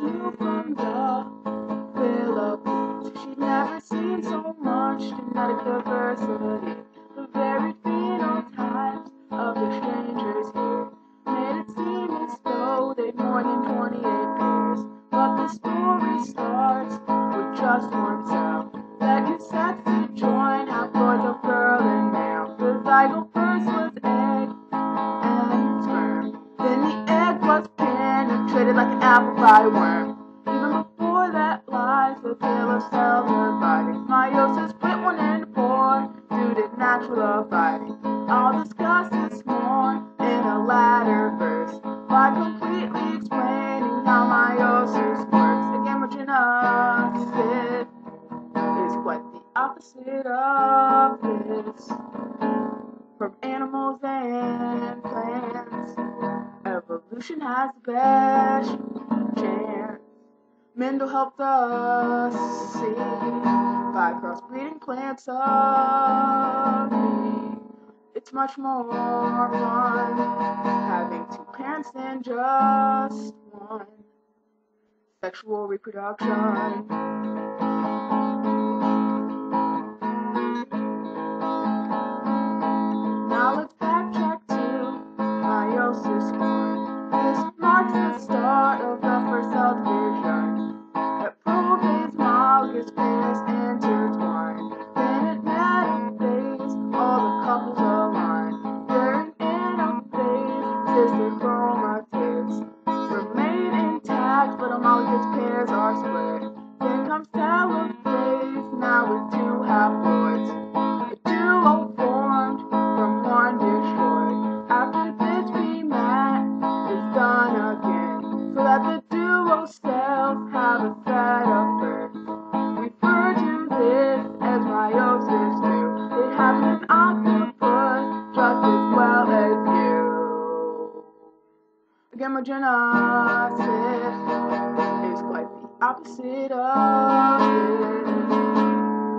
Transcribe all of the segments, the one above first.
new from the Philippines. She'd never seen so much genetic diversity. The very phenotypes of the strangers here made it seem as though they'd more than 28 pairs. But the story starts with just one cell. That you sex to join haploids of girl and male. The zygote penetrated like an apple by worm. Even before that lies the tale of cell dividing. Meiosis split one into four due to natural dividing. I'll discuss this more in a latter verse by completely explaining how meiosis works. Again, Regenesis is quite the opposite of this. From animals and plants, evolution has the best chance. Mendel helped us see by crossbreeding plants of pea. It's much more fun having two parents than just one. Sexual reproduction. Anaphase, sister chromatids remain intact, but homologous pairs are split. Then comes telophase, now with two haploids. A duo formed from one destroyed. After this we met, it's done again, so that the Gamogenesis is quite the opposite of this.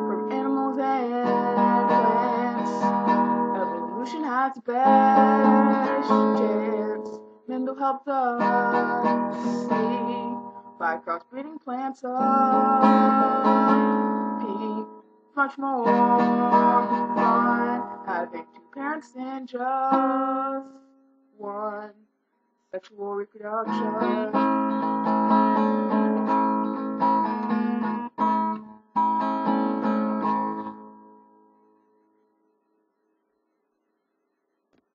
From animals and plants, evolution has the best chance. Mendel helped us see by crossbreeding plants of pea. Much more fun having two parents than just one. Sexual reproduction.